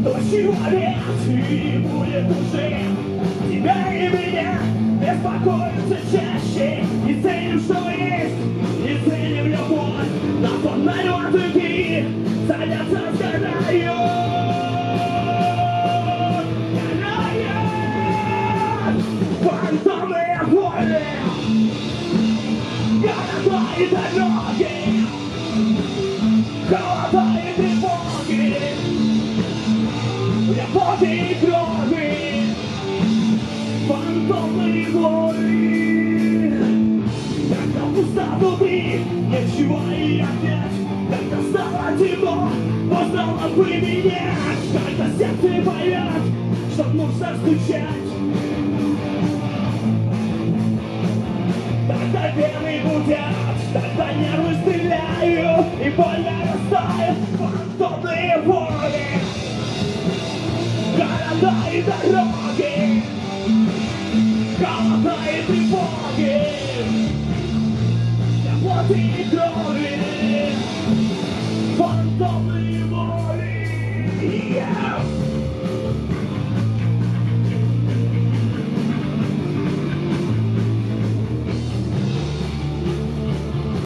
Кто человек, и будет уже Тебя и меня беспокоится чаще Не ценим, что есть, не ценим любовь На сон налетники садятся с горою Фантомные боли Города и дороги Холода и крови Фантомные боли Когда пусто внутри Ничего и опять Когда стало темно Можно лампы менять Когда сердце поет Что нужно стучать Тогда вены гудят, тогда нервы стреляют И больно растают фантомные боли Города и дороги Холода и тревоги Заботы и крови Фантомные боли yeah.